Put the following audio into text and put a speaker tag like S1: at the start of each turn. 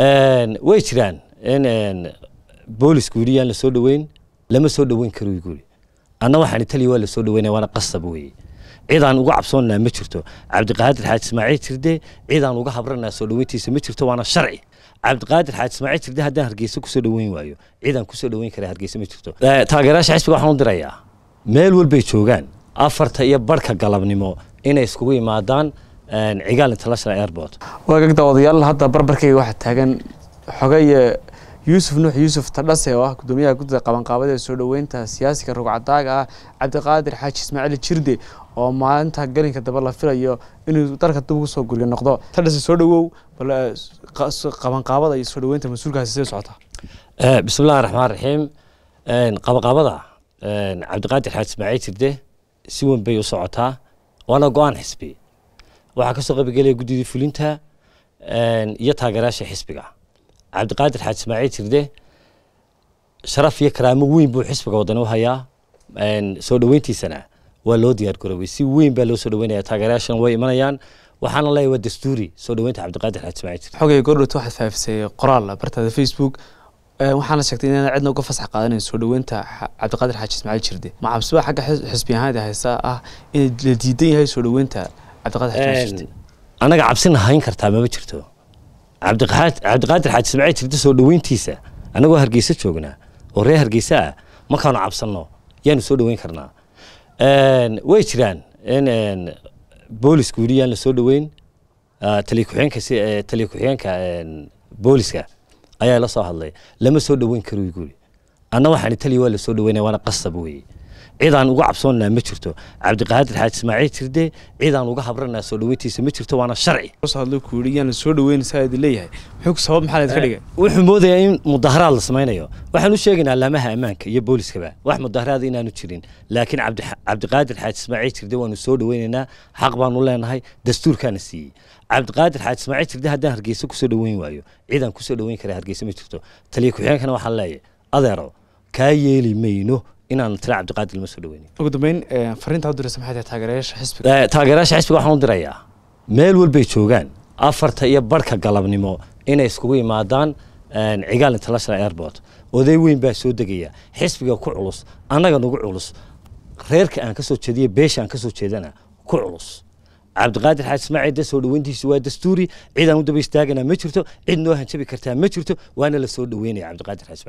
S1: way jiraan. In boolisku yidhi yaan la soo dhoweyn lama soo dhoweyn karo guri anna waxaan italiya waa la soo waana qasab weeye cidaan uga cabsoonnaa ma jirto. Cabdiqaadir xaaji ismaaciil jirde cidaan uga habranaa soo dhoweyntiisa ma jirto waana sharci. Cabdiqaadir xaaji ismaaciil jirde haddaan hargeysa ku soo dhoweyn waayo. Cidaan ku soo dhoweyn kara hargeysa ma jirto. Taageerayaasha xisbiga waxaan u dirayaa meel walbay joogaan afarta iyo barhka galabnimo inay iskugu yimaadaan cigaal international airport.
S2: Waagagda odayaal hadda barbarkayga waxaa taagan xogaya yuusuf nuux yuusuf tadhase oo ah gudoomiyaha guddida qabanqaabada ee soo dhoweynta siyaasiga rogcadaaga ah cabdiqaadir xaaji ismaaciil jirde oo maalinta gelinka daba la filayo inuu dalka dib ugu soo guriga noqdo. Tadhase soo dhowow bal qabanqaabada iyo soo dhoweynta mas'uulkaasi sidee socotaa
S1: bismillahi raxmaan raxiim qabanqaabada cabdiqaadir xaaji ismaaciil jirde si weyn bay u socotaa waana go'aan xisbi waxaa ka soo qaybgelaya guddidii fulinta iyo taageerayaasha xisbiga. Cabdiqaadir xaaji ismaaciil jirde sharaf iyo karaamo weyn buu xisbiga wadani u hayaa. Soo dhoweyntiisana waa loo diyaar garoobay si weyn baa loo soo dhoweynaya taageerayaashana way imanayaan. Waxaana leeyahay waa dastuuri soo dhoweynta cabdiqaadir xaaji ismaaciil jirde
S2: xogay goordhowt waxaad faafisay qoraal bartaada facebook. Waxaana sheegtay inaan cidna uga fasax qaadanayn soo dhoweynta cabdiqaadir xaaji ismaaciil jirde ma cabsiba xagga xisbi ahaanida haysa ah in la diidan yahay soo dhoweynta
S1: anaga cabsina hayn kartaa mama jirto cabdiqaadir xaaji ismaaciil jirde soo dhoweyntiisa anagoo hargeysa joognaa oo reer hargeysa ah markaanu cabsanno yaanu soo dhoweyn karnaa way jiraan in boolisku yidhi yaan la soo dhoweyn taliya ku-xigeenka taliya ku-xigeenka booliska ayaa la soo hadlay lama soo dhoweyn karo guri anna waxaan italiya waa la soo dhoweynaya waana qasab weeye cidaan uga cabsoonnaa ma jirto cabdiqaadir xaaji ismaaciil jirde cidaan uga habranaa soo dhoweyntiisa ma jirto waana sharci
S2: soo hadlay ku yidhi yaan la soo dhoweyn saa idin leeyahay muxuu sabab maxaa laydinka dhigay
S1: wuxuu moodayaa in mudaharaad la samaynayo waxaan u sheegaynaa laamaha ammaanka iyo booliskaba wax mudaharaada inaanu jirin laakiin cabdiqaadir xaaji ismaaciil jirde waanu soo dhoweynaynaa xaq baanu leenahay dastuurkaana siiyey cabdiqaadir xaaji ismaaciil jirde haddaan hargeysa ku soo dhoweyn waayo cidaan ku soo dhoweyn kara hargeysa ma jirto taliya ku-xigeenkana waxaan leeyahay adeero kaa yeeli mayno inaan tira cabdiqaadir lama soo
S2: ugu dambeyn fariinta u diraysa maxay tahay taageerayaasha xisbiga.
S1: Taageerayaasha xisbiga waxaan u dirayaa meel walbay joogaan afarta iyo barhka galabnimo inay iskugu yimaadaan cigaal international airport. Oday weyn baa soo degaya xisbiga ku culus annaga nagu culus reerka aan ka soo jeediya beesha aan ka soo jeedana ku culus. Cabdiqaadir xaaji ismaaciil de soo dhoweyntiisu waa dastuuri cid aan u daba istaagana ma jirto cid noo hanjabi kartaa ma jirto waana la soo dhoweynaya cabdiqaadir xaaji